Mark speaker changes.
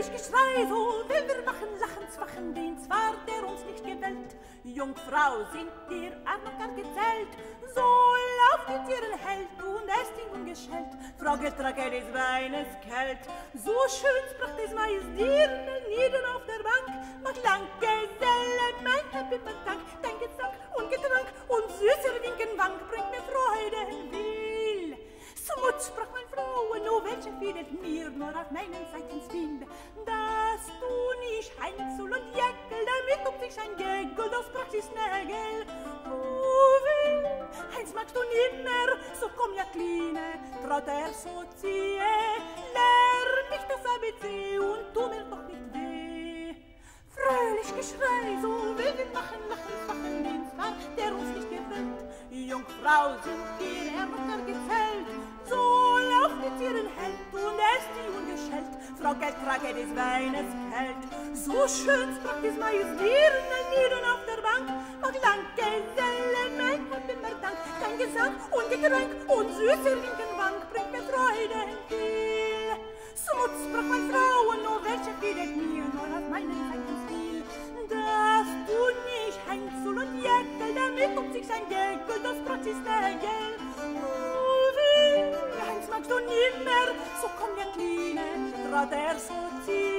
Speaker 1: fröhlich Geschrei, so will wir machen, lachen, zwachen, den zwar der uns nicht gefällt. Jungfrau, sind dir Arnocker gezählt, so lauft die Tieren hält und esst ihn ungeschellt. Frau Getracket des Weines kält, so schön sprach des Mais dir, nieden auf der Bank, macht lang Geselle, mein Happy Dank, dein Gesang und Getränk und süßer Winken Wank bringt mir Freude will. Smut sprach welche fehlt mir nur auf meinen Seiten Wind, dass du nicht Heinzel und Jäckel, damit um sich ein Jäckel, das Praxis Nägel. Oh, will, Heinz magst du nimmer, so komm ja Kline, trot er so ziehe, lern mich das ABC und tu mir doch nicht weh. Fröhlich Geschrei, so will wir machen, lachen, fachen, den Zwar, der uns nicht gefällt. Jungfrau sind wir Erker gezählt, Frau Geldtrage des Weines hält, so schön sprach des Majestieren, ein Nieren auf der Bank. Mag lang Geselle, mein Herr, immer Dank, dein Gesang und Getränk und süßer Winkenwank bringt mir Freude viel. Smut sprach mein Frau, und nur welche fehlet mir, nur auf meinen Seiten viel, dass du nicht Heinzel und Jäckel, damit um sich sein Jäckel, das Brot ist Nägel. traverso ti